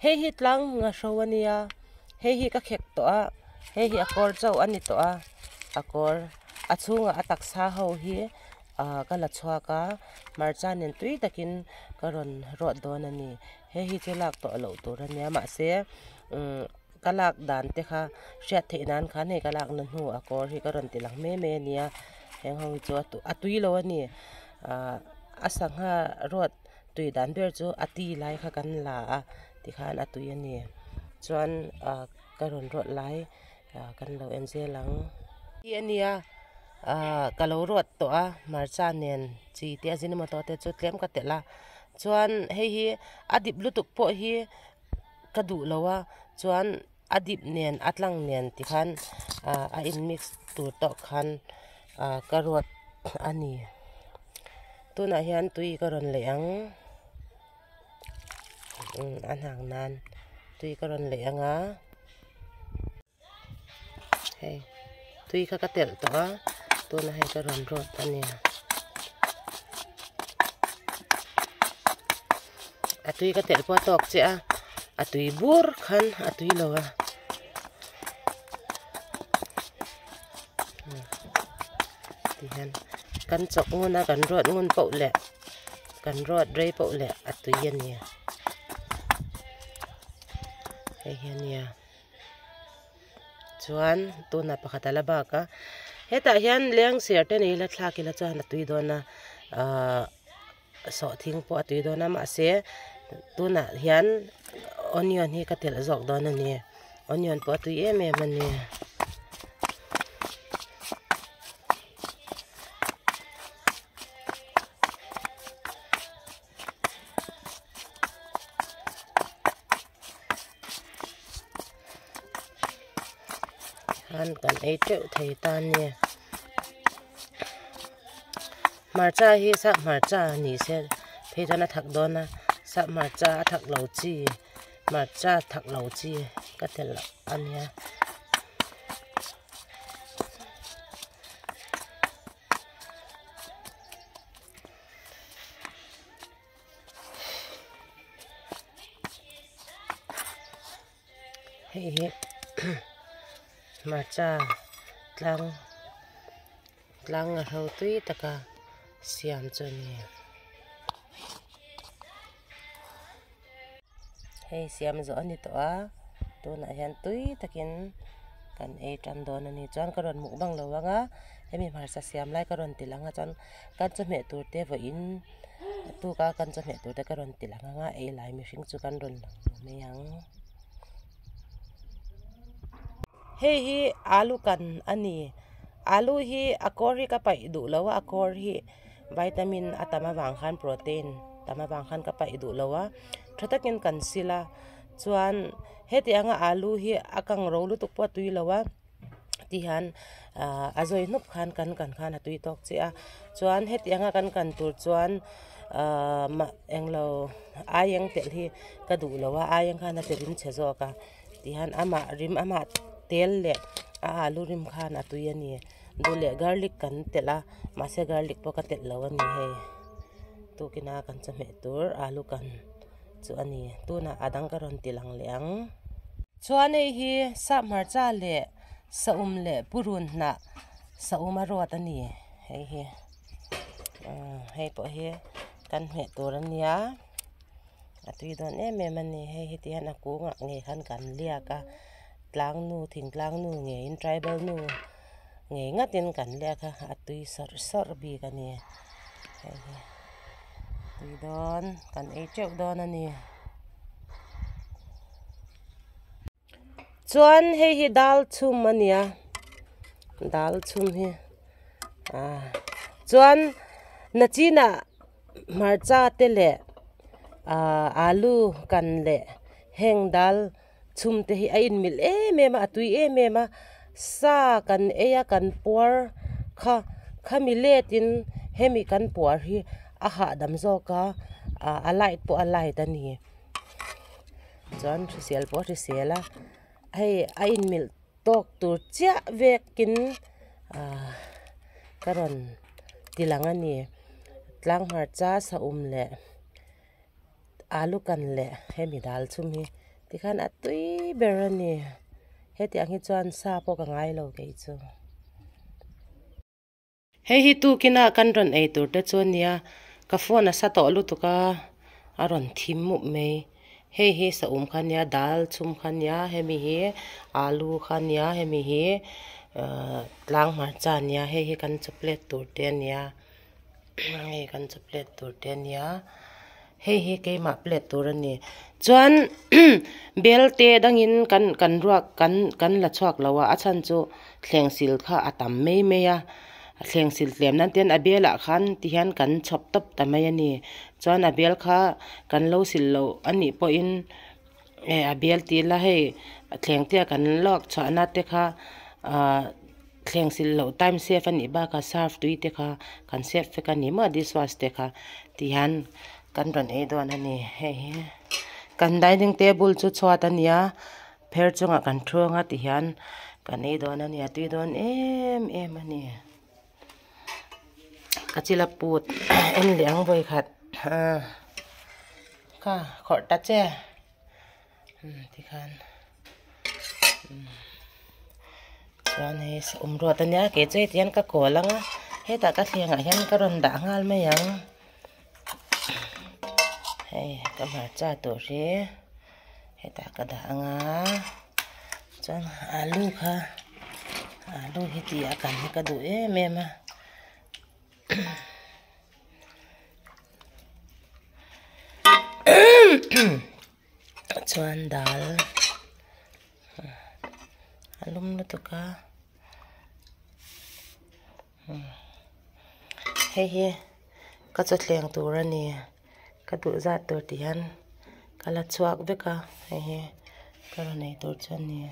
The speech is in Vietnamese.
hei hi tlang nga shawania hei hi ka khek to a. Hei hi akor chau ani to a. Akor achunga atak sa ho hi, a kala chwa ka. Marcha nen tui takin karon ro don ani. Hei hi chelak to lo to ra nya ma se. Mm, kalak dan te kha shat the nan kha ne kalak nan hu akor hi karon tilang me me nia heng ho chu atu atui lo ani. A asang ha rot tui dan ber chu ati lai kha kan la a. ที่ขานอตุยเนี่ยจวนกระโดดรถไหลกันเราเอ็นเซลังที่อนเนี้ยกะโลรวดตัวมาจานเนียนจีเตียจินมาตัวเตจุดเลี้ยมก็เตละชวนเฮียอดิบลุตุกปอฮีกระดูแล้วว่าจวนอดิบเนียนอัดลังเนียนที่ขันอินมิกซ์ตัวตอกขันอ่ากระรวดอันนี้ตัวไหนเห็นตุยกระรอนเหลียง leang an tuy nan tui karon leanga hey có ka katel to tôi là hay karon rot ani atui katel po tok à? À atui bur khan atui lawa tihan kan chok nguna kan rot ngun pau le kan rot rei pau à tuy yan ya hei yan ya chuan tuna pakhatala ba ka heta hian leng ser te nei la thla ki la chuan atui dona a ah, so thing po tui dona ma se tuna hian onion hi ka tel zok dona ni onion po tui em eh, em ani han kan ei teu thei tan ni marcha hi sa marcha ni se phei tana thak dona sa marcha thak lo chi. Marcha thak lo chi. Ka tel ania hey mà cha tlang tlang ở hậu tuy tất cả xiêm cho nhỉ hay xiêm rõ nè tỏa tôi nãy hẹn tuy tất kiến kan e tran don ani chuan karon muk bang lo wanga hemi mar sa siam lai karon tilanga chuan kan chu me tur te vo in. Tu ka kan chu me tur te karon tilanga nga e lai mi hring chu kan ron me yang hei hi alu kan ani alu hi akor hi ka pai du lawa akor hi vitamin atama wang khan protein tama wang khan ka pai du lawa thatakin kan sila chuan heti anga alu hi akang ro lu tuk po tui lawa ti han azoi nup khan kan kan khan atui tok che a chuan heti anga kan kan tur chuan ma englo ayeng tel hi ka du lawa ayeng khan a terin chezo ka ti han ama rim ama तेल ले आलू रिम खाना तो ये नहीं है दो ले गार्लिक कन तेला मासे गार्लिक पका तेल लवन है तो कि ना कन चमे तोर आलू कन chu ani tu na adang karon tilang leang. Chuane hi sa mar cha le sa um le purun na sa uma ro tani hei he hei po he kan e he torania atui don em em ani hei hi ti hana ku nga nge khan kan lia ka. Tlang nu thing tlang nu nge in tribal nu. Nge ngatin kan lia kha atui sor sor bi ka ni hei hi tui don kan ei cheu don ani chuan hei hi dal chum à ania dal chum hi. À. Chuan, na china marcha te le à alu kan le heng dal chum te hi a in mil em em a tui em em a sa kan eya kan por kha kha mi le tin hemi kan por hi a ha dam zo ka, a light po, a light ani chuan thrisil po thrisela hay a in mil tok tur chia vekin a, karon tilang ani tlang har cha sa um le alu kan le hemi dal chum Di khan a tui tikhan atui He ti ang chuan sa po ka ngai lo ke chu he hi tu kina kan ron ei tur te chuan nia. Ka phone a sa to lu tu ka. A ron thim mu mei. He he sa um khan ya dal chum khan ya he mi hi. alu khan ya he mi he tlang ma chan ya he he kan chaplet tur te nia. Ngai kan chaplet tur te nia. Hei hei ke ma plate tur ani chuan bel te dangin kan kan ruak kan kan la chuak lawa a chan chu thleng sil kha atam mei mei a thleng sil tlem nan ten abela khan ti hian kan chop top tamai ani chuan abel kha kan lo sil lo ani po in e abel ti la hei thleng te kan lok cha na te kha a thleng sil lo time safe ani ba ka serve tui te kha kan save fe kan ni ma dishwash te kha ti hian กันรันเอดอนฮันนี่เฮ้กันได้ดึงเตบุลชุดชวตันยาเพลจงกันทรวงฮัติฮันกันเอดอนฮันนี่ตุยดอนเอ็มเอ็มฮันนี่กัจจิลปูดเอ็นเหลียงบ่อขัดค่ะขอตัดเจ้ที่คันตอวนนี้อุมรัวตันยาเกจเจียนก็โกลังอะให้ตากะเทียงอะยันก็รนด่างาลไม่ยัง hay cái mà cha tổ rế. Hay ta cái đã ngá. Chân alu ha. Alu hi thì à cần cái đồ ấy me ma chuan dal alum tụi cá hey hey. Hi ka chu thleng tur nè ka du za tur ti han kala chuak với he he cái nei tur chan ni.